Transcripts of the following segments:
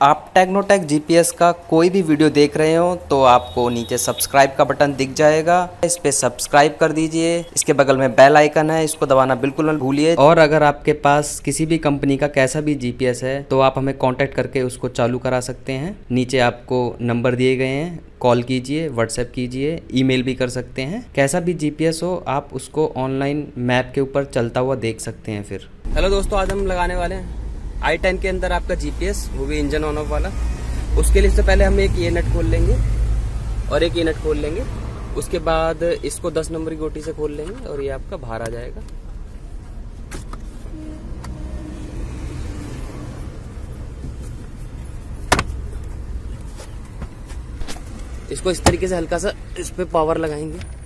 आप Technotech GPS का कोई भी वीडियो देख रहे हो तो आपको नीचे सब्सक्राइब का बटन दिख जाएगा। इस पे सब्सक्राइब कर दीजिए। इसके बगल में बेल आइकन है, इसको दबाना बिल्कुल मत भूलिए। और अगर आपके पास किसी भी कंपनी का कैसा भी जीपीएस है तो आप हमें कांटेक्ट करके उसको चालू करा सकते हैं। नीचे आपको नंबर दिए गए हैं। कॉल कीजिए व्हाट्सएप कीजिए ईमेल भी कर सकते हैं। कैसा भी जीपीएस हो, आप उसको ऑनलाइन मैप के ऊपर चलता हुआ देख सकते हैं फिर। हेलो दोस्तों, आज हम लगाने वाले हैं आई टेन के अंदर आपका जीपीएस वो भी इंजन ऑन ऑफ़ वाला। उसके लिए से पहले हम एक ये नट खोल लेंगे और एक ये नट खोल लेंगे। उसके बाद इसको 10 नंबर की गोटी से खोल लेंगे और ये आपका बाहर आ जाएगा। इसको इस तरीके से हल्का सा इस पे पावर लगाएँगे।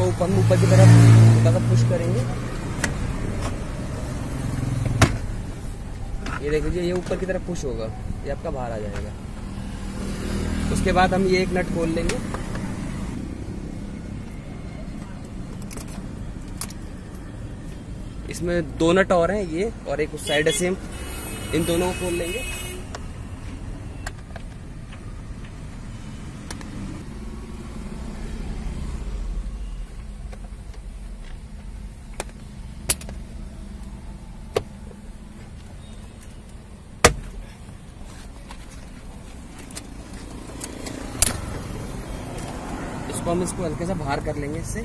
इसको ऊपर ऊपर की तरफ़ हल्का सा पुश करेंगे। ये देख लीजिए, ये ऊपर की तरफ़ पुश होगा, ये आपका बाहर आ जाएगा। उसके बाद हम ये एक नट खोल लेंगे। इसमें दो नट और हैं, ये और एक उस साइड है सेम इन दोनों को खोल लेंगे। हम इसको हल्के से बाहर कर लेंगे इससे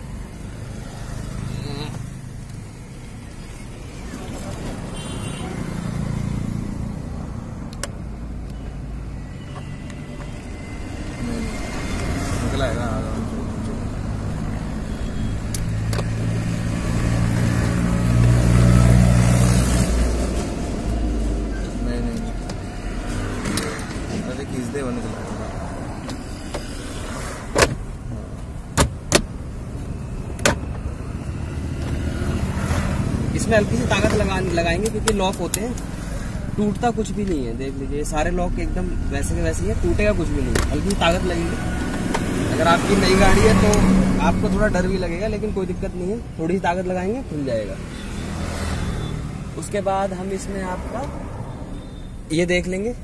निकला है ना नहीं नहीं अरे खींच दे वो निकला है इसमें हल्की सी ताकत लगा, लगाएँगे क्योंकि लॉक होते हैं। टूटता कुछ भी नहीं है, देख लीजिए। सारे लॉक एकदम वैसे के वैसे ही है, टूटेगा कुछ भी नहीं। हल्की ताकत लगेगी। अगर आपकी नई गाड़ी है तो आपको थोड़ा डर भी लगेगा, लेकिन कोई दिक्कत नहीं है। थोड़ी सी ताकत लगाएँगे, खुल जाएगा। उसके बाद हम इसमें आपका, ये देख लेंगे।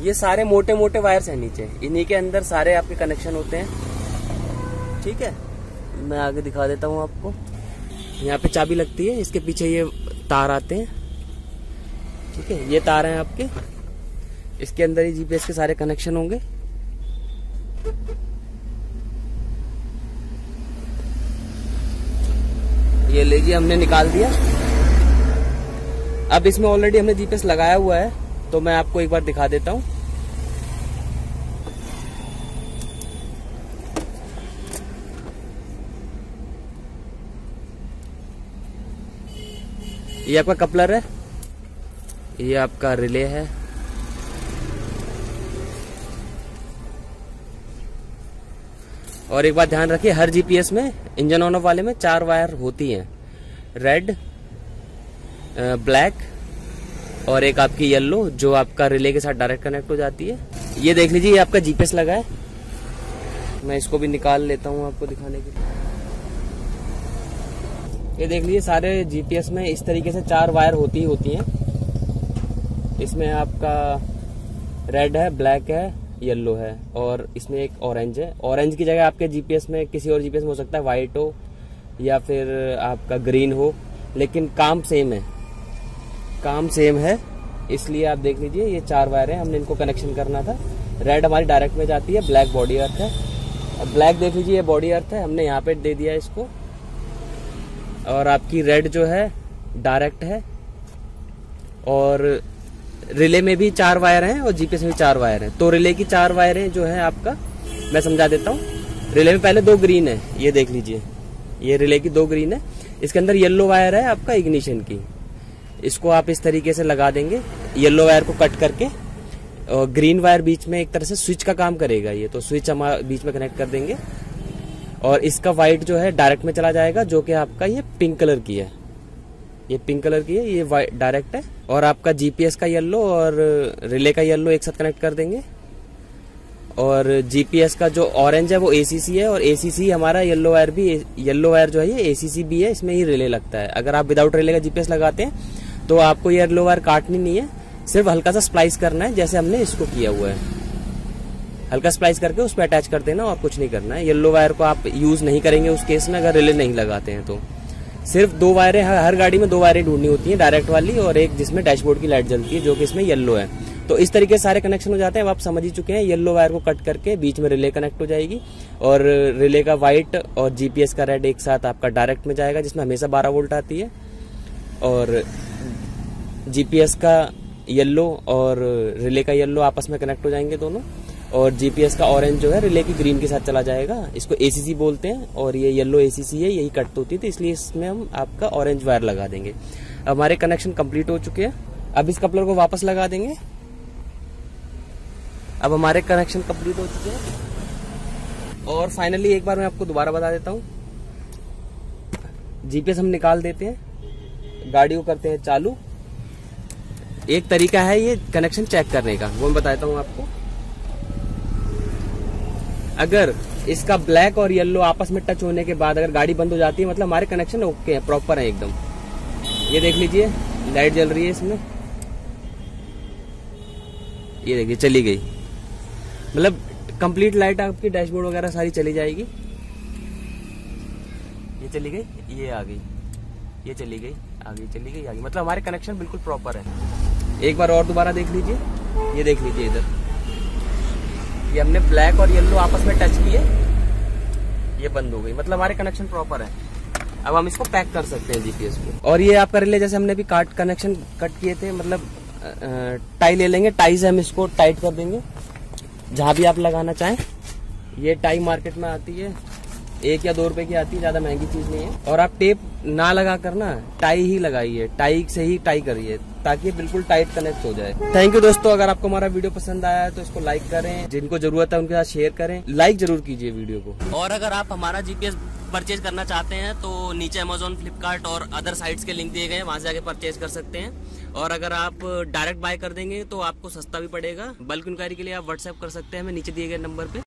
ये सारे मोटे मोटे वायर्स हैं नीचे। इन्हीं के अंदर सारे आपके कनेक्शन होते हैं। ठीक है? मैं आगे दिखा देता हूँ आपको। यहाँ पे चाबी लगती है, इसके पीछे ये तार आते हैं। ठीक है, ये तार हैं आपके। इसके अंदर ही जीपीएस के सारे कनेक्शन होंगे। ये लीजिए हमने निकाल दिया। अब इसमें ऑलरेडी हमने जीपीएस लगाया हुआ है तो मैं आपको एक बार दिखा देता हूँ। ये आपका कपलर है? ये आपका रिले है। और एक बात ध्यान रखिए, हर जीपीएस में, इंजन ऑन ऑफ़ वाले में चार वायर होती हैं। रेड ब्लैक और एक आपकी येलो जो आपका रिले के साथ डायरेक्ट कनेक्ट हो जाती है। ये देख लीजिए, ये आपका जीपीएस लगा है। मैं इसको भी निकाल लेता हूँ आपको दिखाने के लिए। ये देख लीजिए, सारे जीपीएस में इस तरीके से चार वायर होती ही होती हैं। इसमें आपका रेड है, ब्लैक है, येलो है और इसमें एक ऑरेंज है। ऑरेंज की जगह आपके जीपीएस में किसी और जीपीएस में हो सकता है वाइट हो या फिर आपका ग्रीन हो, लेकिन काम सेम है। काम सेम है, इसलिए आप देख लीजिए, ये चार वायर है, हमने इनको कनेक्शन करना था। रेड हमारी डायरेक्ट में जाती है ब्लैक बॉडी अर्थ है। और ब्लैक देख लीजिए, ये बॉडी अर्थ है, हमने यहाँ पे दे दिया इसको। और आपकी रेड जो है डायरेक्ट है। और रिले में भी चार वायर हैं और जीपीएस में भी चार वायर हैं। तो रिले की चार वायरें जो है आपका, मैं समझा देता हूँ। रिले में पहले दो ग्रीन है, ये देख लीजिए। ये रिले की दो ग्रीन है। इसके अंदर येलो वायर है आपका इग्निशन की। इसको आप इस तरीके से लगा देंगे येलो वायर को कट करके। और ग्रीन वायर बीच में एक तरह से स्विच का काम करेगा ये। तो स्विच हम बीच में कनेक्ट कर देंगे। और इसका व्हाइट जो है डायरेक्ट में चला जाएगा, जो कि आपका ये पिंक कलर की है। ये पिंक कलर की है, ये डायरेक्ट है। और आपका जीपीएस का येलो और रिले का येलो एक साथ कनेक्ट कर देंगे। और जीपीएस का जो ऑरेंज है वो एसीसी है और एसीसी हमारा येलो वायर भी येलो वायर जो है ये एसीसी भी है, इसमें ही रिले लगता है। अगर आप विदाउट रिले का जीपीएस लगाते हैं तो आपको ये येलो वायर काटनी नहीं है, सिर्फ़ हल्का सा स्प्लाइस करना है, जैसे हमने इसको किया हुआ है। हल्का स्प्लाइस करके उस पर अटैच कर देना और कुछ नहीं करना है। येलो वायर को आप यूज़ नहीं करेंगे उस केस में अगर रिले नहीं लगाते हैं तो। सिर्फ़ दो वायरें हर, गाड़ी में दो वायरें ढूंढनी होती हैं डायरेक्ट वाली और एक जिसमें डैशबोर्ड की लाइट जलती है जो कि इसमें येलो है। तो इस तरीके से सारे कनेक्शन हो जाते हैं अब आप समझ ही चुके हैं येलो वायर को कट करके बीच में रिले कनेक्ट हो जाएगी और रिले का व्हाइट और जीपीएस का रेड एक साथ आपका डायरेक्ट में जाएगा जिसमें हमेशा 12 वोल्ट आती है। और जीपीएस का येलो और रिले का येलो आपस में कनेक्ट हो जाएँगे दोनों। और जीपीएस का ऑरेंज जो है रिले की ग्रीन के साथ चला जाएगा। इसको एसीसी बोलते हैं और ये येलो एसीसी है, यही कट होती है तो इसलिए इसमें हम आपका ऑरेंज वायर लगा देंगे। हमारे कनेक्शन कंप्लीट हो चुके हैं। अब इस कपलर को वापस लगा देंगे। अब हमारे कनेक्शन कंप्लीट हो चुके हैं। और फाइनली एक बार मैं आपको दोबारा बता देता हूँ। जीपीएस हम निकाल देते हैं। गाड़ी करते हैं चालू। एक तरीका है ये कनेक्शन चेक करने का। वो मैं बताता हूँ आपको। अगर इसका ब्लैक और येलो आपस में टच होने के बाद अगर गाड़ी बंद हो जाती है मतलब हमारे कनेक्शन ओके है प्रॉपर है एकदम। ये देख लीजिए लाइट जल रही है इसमें। ये देखिए, चली गई। मतलब कंप्लीट लाइट आपकी डैशबोर्ड वगैरह सारी चली जाएगी। ये चली गई, ये आ गई, ये चली गई, आ गई, चली गई, आ गई। मतलब हमारे कनेक्शन बिल्कुल प्रॉपर है। एक बार और दोबारा देख लीजिए, ये देख लीजिए इधर। ये हमने ब्लैक और येलो आपस में टच किए। ये बंद हो गई। मतलब हमारे कनेक्शन प्रॉपर है। अब हम इसको पैक कर सकते हैं जीपीएस को। और ये आपका रिले जैसे हमने भी कार्ड कनेक्शन कट किए थे मतलब टाई ले लेंगे। टाई से हम इसको टाइट कर देंगे। जहाँ भी आप लगाना चाहें। ये टाई मार्केट में आती है। एक या दो रुपए की आती है ज़्यादा महँगी चीज़ नहीं है। और आप टेप ना लगा कर ना, टाई ही लगाइए, टाई से ही टाई करिए, ताकि बिल्कुल टाइट कनेक्ट हो जाए। थैंक यू दोस्तों, अगर आपको हमारा वीडियो पसंद आया है तो इसको लाइक करें, जिनको ज़रूरत है उनके साथ शेयर करें लाइक ज़रूर कीजिए वीडियो को। और अगर आप हमारा जीपीएस परचेज करना चाहते हैं तो नीचे अमेजोन फ्लिपकार्ट और अदर साइट्स के लिंक दिए गए हैं, वहाँ से आके परचेज कर सकते हैं। और अगर आप डायरेक्ट बाय कर देंगे तो आपको सस्ता भी पड़ेगा। बल्क इंक्वायरी के लिए आप व्हाट्सएप कर सकते हैं, हमें नीचे दिए गए नंबर पे।